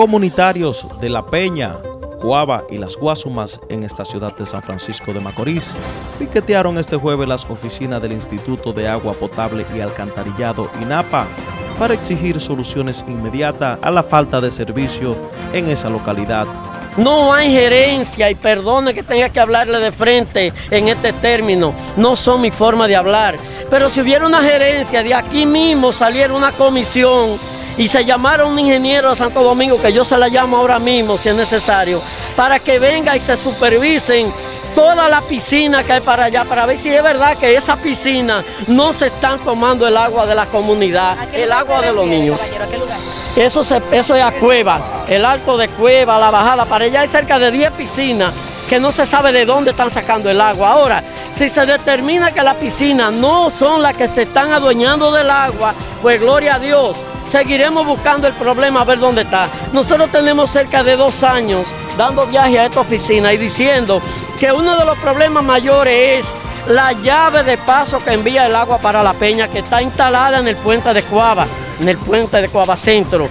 Comunitarios de La Peña, Cuava y Las Guasumas en esta ciudad de San Francisco de Macorís piquetearon este jueves las oficinas del Instituto de Agua Potable y Alcantarillado INAPA para exigir soluciones inmediatas a la falta de servicio en esa localidad. No hay gerencia y perdone que tenga que hablarle de frente en este término, no son mi forma de hablar. Pero si hubiera una gerencia, de aquí mismo saliera una comisión y se llamara un ingeniero de Santo Domingo, que yo se la llamo ahora mismo si es necesario, para que venga y se supervisen toda la piscina que hay para allá, para ver si es verdad que esa piscina no se están tomando el agua de la comunidad, el agua de los niños. Eso, se, eso es a Cueva, el alto de Cueva, la bajada, para allá hay cerca de 10 piscinas que no se sabe de dónde están sacando el agua. Ahora, si se determina que las piscinas no son las que se están adueñando del agua, pues gloria a Dios, seguiremos buscando el problema a ver dónde está. Nosotros tenemos cerca de dos años dando viaje a esta oficina y diciendo que uno de los problemas mayores es la llave de paso que envía el agua para la peña que está instalada en el puente de Cuava, en el puente de Cuava Centro.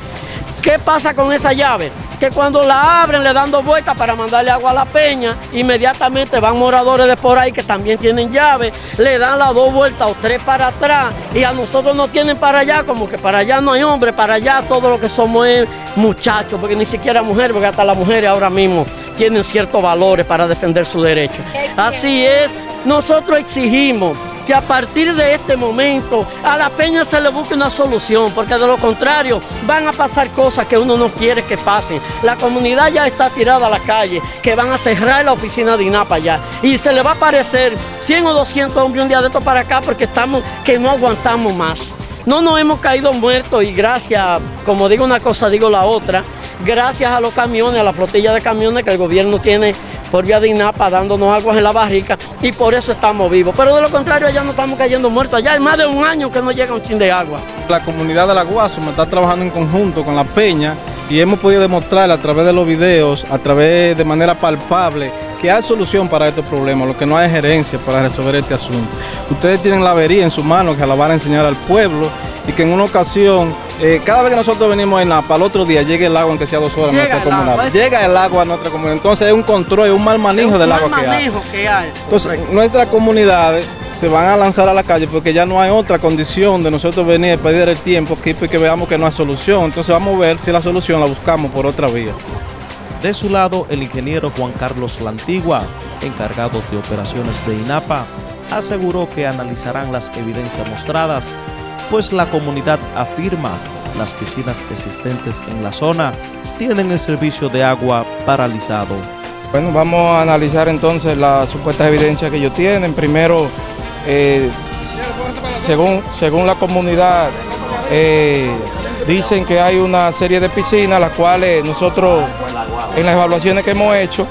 ¿Qué pasa con esa llave? Que cuando la abren le dan dos vueltas para mandarle agua a la peña, inmediatamente van moradores de por ahí que también tienen llave, le dan las dos vueltas o tres para atrás y a nosotros nos tienen para allá, como que para allá no hay hombre, para allá todo lo que somos es muchachos, porque ni siquiera mujeres, porque hasta las mujeres ahora mismo tienen ciertos valores para defender su derecho. Así es, nosotros exigimos que a partir de este momento a la peña se le busque una solución, porque de lo contrario van a pasar cosas que uno no quiere que pasen. La comunidad ya está tirada a la calle, que van a cerrar la oficina de INAPA ya, y se le va a aparecer 100 o 200 hombres un día de esto para acá porque estamos que no aguantamos más. No nos hemos caído muertos y gracias, como digo una cosa, digo la otra, gracias a los camiones, a la flotilla de camiones que el gobierno tiene por vía de INAPA dándonos aguas en la barrica y por eso estamos vivos. Pero de lo contrario, allá no estamos cayendo muertos. Allá hay más de un año que no llega un chin de agua. La comunidad de la Guasuma está trabajando en conjunto con la Peña y hemos podido demostrar a través de los videos, a través de manera palpable, que hay solución para estos problemas, lo que no hay gerencia para resolver este asunto. Ustedes tienen la avería en su mano que la van a enseñar al pueblo y que en una ocasión, eh, cada vez que nosotros venimos en para el otro día llegue el agua, aunque sea dos horas, a nuestra comunidad. Llega el agua a nuestra comunidad. Entonces es un control, es un mal manejo del agua que hay. que hay. Entonces, nuestras comunidades se van a lanzar a la calle porque ya no hay otra condición de nosotros venir a perder el tiempo que, que veamos que no hay solución. Entonces vamos a ver si la solución la buscamos por otra vía. De su lado, el ingeniero Juan Carlos Lantigua, encargado de operaciones de INAPA, aseguró que analizarán las evidencias mostradas, pues la comunidad afirma las piscinas existentes en la zona tienen el servicio de agua paralizado. Bueno, vamos a analizar entonces las supuestas evidencias que ellos tienen. Primero, eh, según, según la comunidad, eh, dicen que hay una serie de piscinas, las cuales nosotros en las evaluaciones que hemos hecho,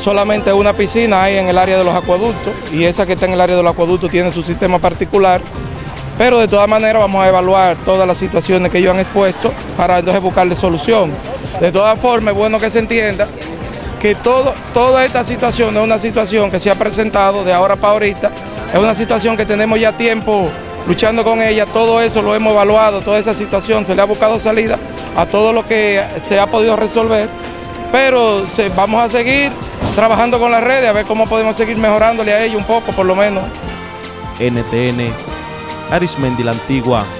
solamente una piscina hay en el área de los acueductos y esa que está en el área de los acueductos tiene su sistema particular, pero de todas maneras vamos a evaluar todas las situaciones que ellos han expuesto para entonces buscarle solución. De todas formas es bueno que se entienda que todo, toda esta situación es una situación que se ha presentado de ahora para ahorita, es una situación que tenemos ya tiempo luchando con ella, todo eso lo hemos evaluado, toda esa situación, se le ha buscado salida a todo lo que se ha podido resolver pero vamos a seguir trabajando con las redes a ver cómo podemos seguir mejorándole a ellos un poco por lo menos. NTN, Arismendi la Antigua.